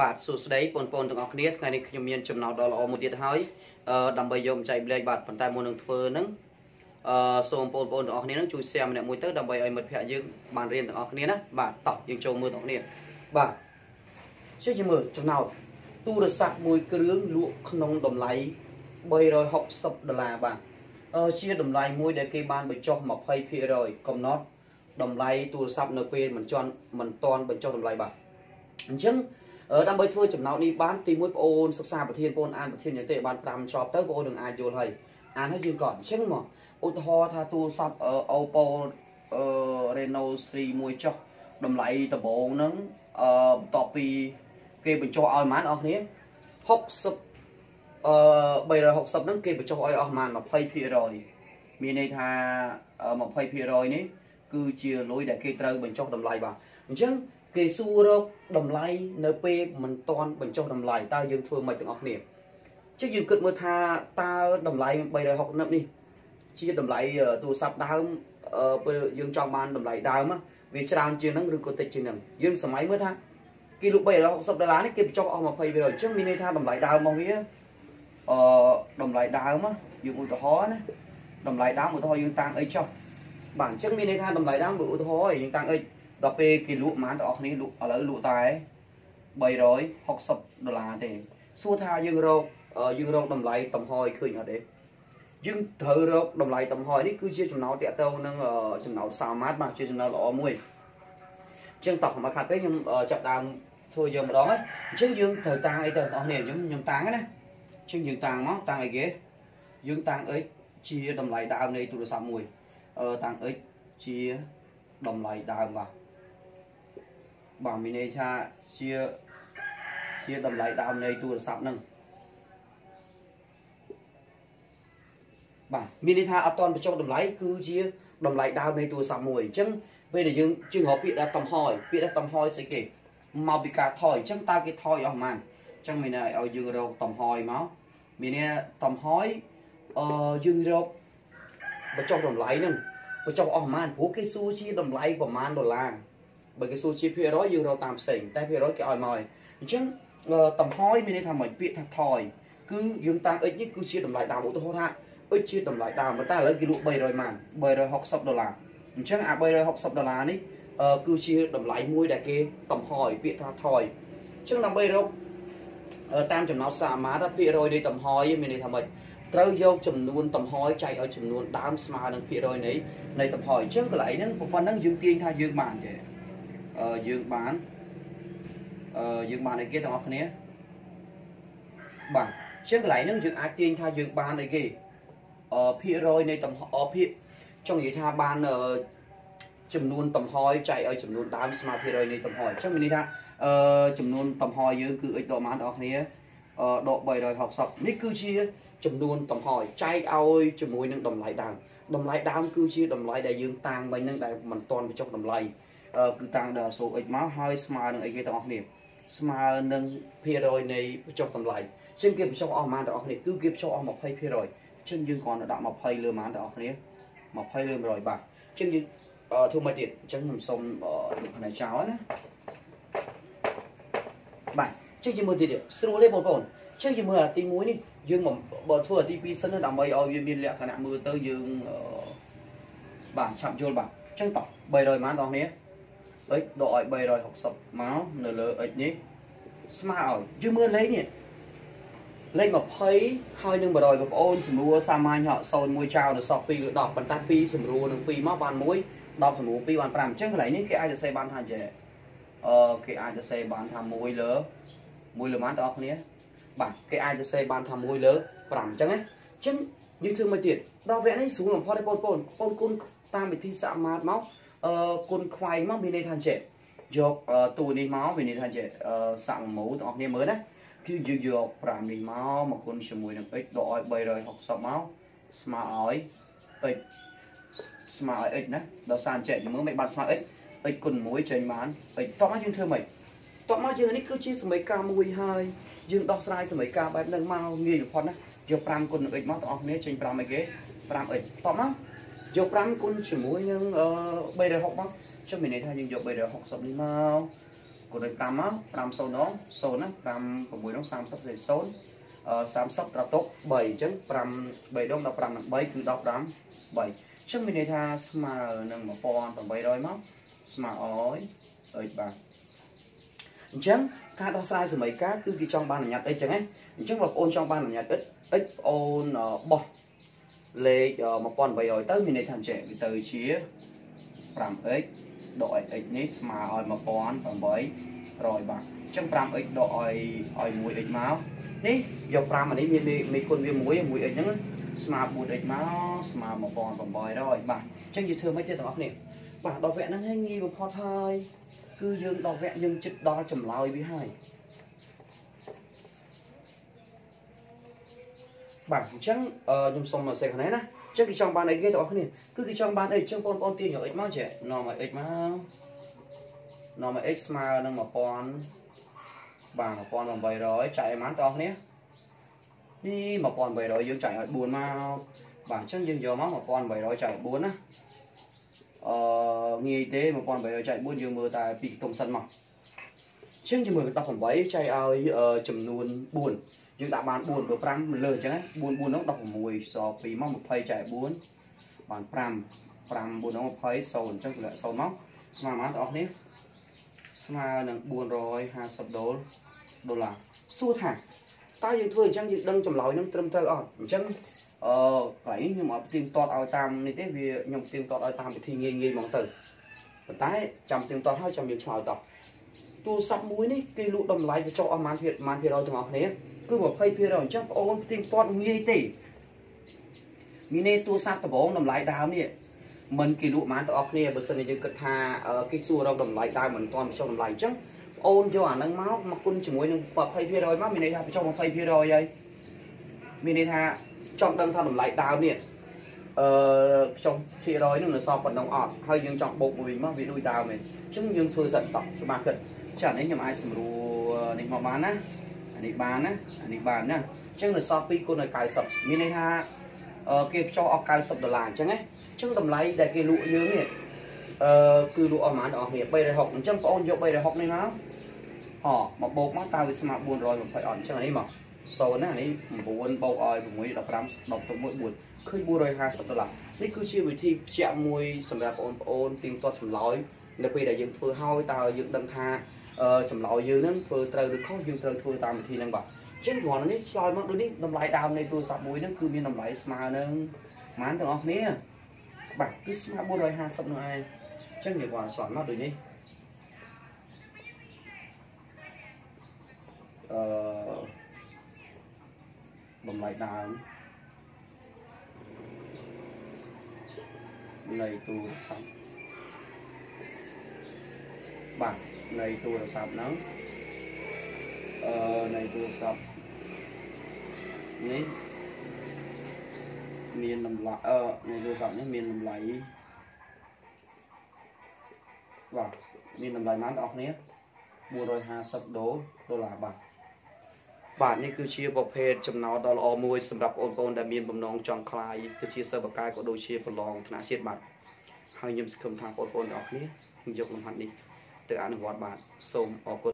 បាទសួស្តីបងប្អូនទាំងអស់គ្នាថ្ងៃនេះខ្ញុំមានចំណោទដ៏ល្អមួយទៀតហើយអឺដើម្បីយកមកចែកម្លែកបាទប៉ុន្តែមុននឹងធ្វើហ្នឹងអឺសូមបងប្អូនទាំងអស់គ្នានឹងជួយ share ម្នាក់មួយទៅដើម្បីឲ្យមិត្តភ័ក្តិយើងបានរៀនទាំងអស់គ្នាណាបាទតោះយើងចូលមើលទាំងអស់គ្នាបាទជិះយើងមើលចំណោទទូរស័ព្ទមួយគ្រឿងលក់ក្នុងតម្លៃ360ដុល្លារបាទអឺជាតម្លៃមួយដែលគេបានបញ្ចុះ20%កំណត់តម្លៃទូរស័ព្ទនៅពេលមិនជន់មិនតាន់បញ្ចុះតម្លៃបាទអញ្ចឹង ដើម្បីធ្វើចំណោទនេះបានទីមួយបងអូនសិក្សាប្រធានបងអូនអានប្រធានយ៉ាងទេបាន5ចប់ទៅបងអូននឹងអាចយល់ហើយអានហើយយើងក៏អញ្ចឹងមកឧទាហរណ៍ថាទូរស័ព្ទ Oppo Reno 3មួយចុះតម្លៃដំបូងហ្នឹងអឺបន្ទាប់ពីគេបញ្ចុះឲ្យប៉ុន្មានអស់គ្នា60អឺ360ហ្នឹងគេបញ្ចុះឲ្យអស់ប៉ុន្មាន20%មានន័យថា20%នេះគឺជាលុយដែលគេត្រូវបញ្ចុះតម្លៃបាទអញ្ចឹង គេសួររកតម្លៃនៅពេលមិនទាន់បញ្ចុះតម្លៃតើយើងធ្វើមិនទាំងអស់គ្នាជិះយើងគិតមើលថាតើតម្លៃ360និបនេះជាតម្លៃទូរស័ព្ទដើមពេលយើងចង់បានតម្លៃដើមវាច្រើនជាងហ្នឹងឬក៏តិចជាងហ្នឹងយើងសម័យមើលថាគេលក់360ដុល្លារនេះគេបញ្ចុះអស់20%អញ្ចឹងមានន័យថាតម្លៃដើមរបស់វាអឺតម្លៃដើមយើងឧទាហរណ៍ណាតម្លៃដើមឧទាហរណ៍យើងតាំងអីចុះបាទអញ្ចឹងមានន័យថាតម្លៃដើមឧទាហរណ៍យើងតាំងអី ដល់ពេលគេលក់ប៉ុន្មានបងប្អូនគ្នាលក់ឥឡូវលក់តែ360ដុល្លារទេសួរថាយើងរកយើងរកតម្លៃតំហយឃើញអត់ទេយើងត្រូវរកតម្លៃតំហយនេះគឺជាចំណោទតាក់ទងនឹងចំណោទសាមាតបាទជាចំណោទល្អមួយអញ្ចឹងតោះមកខាត់ពេលខ្ញុំចាប់ដើមធ្វើយើងម្ដងហ្នឹងអញ្ចឹងយើងត្រូវតាំងអីទៅបងប្អូនខ្ញុំខ្ញុំតាំងណាអញ្ចឹងយើងតាំងមកតាំងអីគេយើងតាំង x ជាតម្លៃដើមនៃទូរស័ព្ទមួយអឺតាំង x ជាតម្លៃដើមបាទ បាទមានន័យថាជាជាតម្លៃដើមនៃទូរស័ព្ទហ្នឹងបាទមានន័យថាអត់តន់បញ្ចុះតម្លៃគឺជាតម្លៃដើមនៃទូរស័ព្ទមួយអញ្ចឹងពេលដែលយើងជឿរកពាក្យដែលតំហយពាក្យដែលតំហយស្អីគេមកពីការថយអញ្ចឹងតើគេថយអស់ប៉ុន្មានអញ្ចឹងមានន័យឲ្យយើងរកតំហយមកមានន័យតំហយអឺយើងរកបញ្ចុះតម្លៃហ្នឹងបញ្ចុះអស់ប៉ុន្មានព្រោះគេសួរជាតម្លៃប្រហែលដុល្លារ បើគេសួរជាភាគរយយើងរកតាមផ្សេងតែភាគរយគេឲ្យមកហើយអញ្ចឹងតំហយមានន័យថាមិនពាក្យថាថយគឺយើងតាម x នេះគឺជាតម្លៃដើមឧទាហរណ៍ថា x ជាតម្លៃដើមប៉ុន្តែឥឡូវគេលក់300ម៉ាន360ដុល្លារអញ្ចឹងអា360ដុល្លារនេះគឺជាតម្លៃមួយដែលគេតំហយពាក្យថាថយអញ្ចឹងដើម្បីរកតាមចំណោទសាមាត្រភាគរយនៃតំហយមានន័យថាម៉េចត្រូវយកចំនួនតំហយចែកឲ្យចំនួនដើមស្មើនឹងភាគរយនៃនៃតំហយអញ្ចឹងកន្លែងហ្នឹងប៉ុណ្ណឹងយើងទាញថាយើងបានទេ យើងបានអឺយើងបានអីគេទាំងអស់គ្នាបាទជាងកន្លែងហ្នឹងយើងអាចទាញថាយើងបានអីគេអឺភាគរយនៃតំអភាគចង់និយាយថាបានចំនួនតំហយចែកឲ្យចំនួនដើមស្មើភាគរយនៃតំហយអញ្ចឹងមានន័យថាអឺចំនួនតំហយយើងគឺ x ដកម៉ានបងប្អូនគ្នាអឺដក360នេះគឺជាចំនួនតំហយចែកឲ្យជាមួយនឹងតម្លៃដើមតម្លៃដើមគឺជាតម្លៃដែលយើងតាំងមិញហ្នឹងដែលមិនទាន់បញ្ចុះតម្លៃ គឺតាំងដល់សូក x មកហើយស្មើនឹងអីគេទាំងអស់គ្នាស្មើនឹងភាគរយនៃបញ្ចុះតម្លៃជាងគេបញ្ចុះអស់ប៉ុន្មានទាំងអស់គ្នាគឺគេបញ្ចុះអស់20%ជាងយើងគ្រាន់តែដាក់20លើប៉ុន្មានទាំងអស់គ្នា20លើ100បាទជាងយើងធ្វើមកទៀតអញ្ចឹងខ្ញុំសុំលោកផ្នែកចោលណាបាទជាងជាមួយទៀតស្រួលទេបងប្អូនជាងជាមួយអាទី1នេះយើងបើធ្វើអាទី2សិនដើម្បីឲ្យវាមានលក្ខណៈមើលទៅយើងបាទឆាប់យល់បាទអញ្ចឹងតោះ300ប៉ុន្មានបងប្អូន x ដកឲ្យ360មកនៅលើ x នេះស្មើឲ្យយើងមើលលេខនេះលេខ20ហើយនឹង100បងប្អូនសម្រួលសាមញ្ញហក01ចោលនៅសល់2ឬ10ប៉ុន្តែ2សម្រួលនឹង2មកបាន1 10សម្រួល2បាន5អញ្ចឹងកន្លែងនេះគេអាចសរសេរបានថាចេះអឺគេអាចសរសេរបានថា1លើ1លើប៉ុន្មានបងប្អូនគ្នាបាទគេអាចសរសេរបានថា1លើ5អញ្ចឹងណាអញ្ចឹងយើងធ្វើមកទៀតដល់វគ្គនេះស្រួលបំផុតទេបងប្អូនបងប្អូនគុណតាមវិធីសាស្ត្រម៉ាតមកអឺ គុណខ្វែងមកមានន័យថាចេះយកទូនេះមកមានន័យថាចេះសាក់មូទាំងអស់គ្នាមើលណាគឺយើងយក5នេះមកមកគុណជាមួយនឹង x ដកឲ្យ360មកស្មើឲ្យ x ស្មើឲ្យ x ណាដល់សារចេះមើលមិនបានស្មើ x x គុណ1ចេញបាន x តោះមកយើងធ្វើម៉េចតោះមកយើងនេះគឺជាសមីការមួយហើយយើងដោះស្រាយសមីការបែបហ្នឹងមកងាយបំផុតណាយក5គុណនឹង x មកទាំងអស់គ្នាចេញ5អីគេ 5x តោះមក យក5គុណជាមួយនឹង360មកចុះមានន័យថាយើងយក360នេះមកគូដោយ5មក5 0ដង0ណា5 6ដង30សេ0អឺ30ត្រាប់ទុក3អញ្ចឹង5 3ដង15នឹង3គឺ15 3អញ្ចឹងមានន័យថាស្មើនឹង1800មកស្មើអយអើយបាទអញ្ចឹងការដោះស្រាយសម័យកាលគឺគេចង់បានអញ្ញត្តិអីចឹងណាអញ្ចឹងបងប្អូនចង់បានអញ្ញត្តិអិចបងអូនបោះ លេខ1800ទៅមានន័យថាចេះវាទៅជា 5x ដក x នេះស្មើឲ្យ1800បាទអញ្ចឹង 5x ដកឲ្យឲ្យ 1x មកនេះយក5អានេះមានមេគុណវា1 1x ហ្នឹងស្មើ 4x មកស្មើ1800បាទអញ្ចឹងយើងធ្វើមិនទេទាំងអស់គ្នាបាទដល់វគ្គហ្នឹងហើយងាយបំផុតហើយគឺយើងដល់វគ្គយើងចិត្តដល់ចម្លើយវាហើយ បាទអញ្ចឹងខ្ញុំសូមសេខាងនេះណាអញ្ចឹងគេចង់បានអីគេទាំងអស់គ្នាគឺគេចង់បានអីអញ្ចឹងបងប្អូនទាញយក x មកចេះនាំឲ្យ x មកនាំឲ្យ x ស្មើនឹង1000បាទ1800ចែកឲ្យប៉ុន្មានទាំងអស់គ្នានេះ1800យើងចែកឲ្យ4មកបាទអញ្ចឹងយើងយកមក1800ចែក4ណាអឺងាយទេ1800ចែក4យើងមើលតែពីខ្ទង់សិនមកអញ្ចឹងយើងមើល18ចែកឲ្យចំនួន4យើងដាក់បាន4ទៅ5លើអញ្ចឹងណា4 4នោះ16សល់2មក20ចែក4បាន5 5 4នោះ20 0អញ្ចឹងទម្លាក់0មកស្មើប៉ុន្មានបងប្អូនស្មើនឹង450ដុល្លារដុល្លារសួរថាតើយើងធ្វើអញ្ចឹងយើងដឹងចម្លើយនឹងត្រឹមត្រូវអត់អញ្ចឹងអឺកន្លែងនេះខ្ញុំអត់ទៀងទាត់ឲ្យតាមនេះទេវាខ្ញុំទៀងទាត់ឲ្យតាមវិធីងាយងាយហ្មងទៅប៉ុន្តែចាំទៀងទាត់ហើយចាំយើងឆ្លើយតោះ ទូរស័ព្ទមួយនេះគេលក់តម្លៃវាចុះអស់ប៉ុន្មានភាគប៉ុន្មានភាគរយទាំងអស់គ្នាគឺ20%អញ្ចឹងបងអូនទៀងទាត់ងាយទេមាននេះទូរស័ព្ទដំបងតម្លៃដើមនេះមិនគេលក់ប៉ុន្មានទាំងអស់គ្នាបើសិនជាយើងគិតថាគេសួររកតម្លៃដើមមិនទាន់បញ្ចុះតម្លៃអញ្ចឹងអូនយកអាហ្នឹងមកមកគុណជាមួយនឹង20%មកមានន័យថាបញ្ចុះ20%ហើយមានន័យថាចង់ដឹងថាតម្លៃដើមនេះអឺចុះភាគរយនឹងនៅសល់ប៉ុណ្ណឹងអត់ហើយយើងចង់បូកមួយមកវាដូចដើមឯងអញ្ចឹងយើងធ្វើសិនតោះច្បាស់គិត ចានេះខ្ញុំអាចសម្រួលនេះមកបានណាអានេះបានណាអានេះបានណាអញ្ចឹងនៅសល់2គុណឲ្យ90មានន័យថាគេបញ្ចុះអស់90ដុល្លារអញ្ចឹងណាអញ្ចឹងតម្លៃដែលគេលក់យើងនេះអឺគឺលក់អស់ប៉ុន្មានបងប្អូន360អញ្ចឹងបងអូនយក360នេះមកអមកបូកមកតើវាស្មើ420អត់អញ្ចឹងនេះមក0ណានេះ9បូកឲ្យ6 15 10ទៅ1 4ឃើញ450ដុល្លារនេះគឺជាវិធីជាក់មួយសម្រាប់បងប្អូនទៀងទាត់ចម្លើយនៅពេលដែលយើងធ្វើហើយតើយើងដឹងថា ចម្លើយយើងហ្នឹងធ្វើត្រូវឬខុសយើងត្រូវធ្វើតាមវិធីហ្នឹងបាទអញ្ចឹងគ្រាន់នេះឆ្លើយមកដូចនេះតម្លៃដើមនៃទូរស័ព្ទមួយហ្នឹងគឺមានតម្លៃស្មើនឹងប៉ុន្មានទាំងអស់គ្នាបាទគឺស្មើ450នោះឯងអញ្ចឹងយើងគ្រាន់ឆ្លើយមកដូចនេះអឺបំលែងដើមនៃទូរស័ព្ទ បាទនៃទូរស័ព្ទហ្នឹងអឺនៃទូរស័ព្ទនេះមានតម្លៃអឺនៃទូរស័ព្ទនេះមានតម្លៃបាទមានតម្លៃប៉ុន្មានបងប្អូន450ដុល្លារបាទបាទនេះគឺជាប្រភេទចំណោទដ៏ល្អមួយសម្រាប់បងប្អូនដែលមានបំណងចង់ខ្លាយគឺជាសិស្សបកាយក៏ដូចជាប្រឡងថ្នាក់ជាតិបាទហើយខ្ញុំសង្ឃឹមថាបងប្អូនទាំងអស់គ្នាយកលំហាត់នេះ ទៅអនុវត្តបាទសូមអរគុណ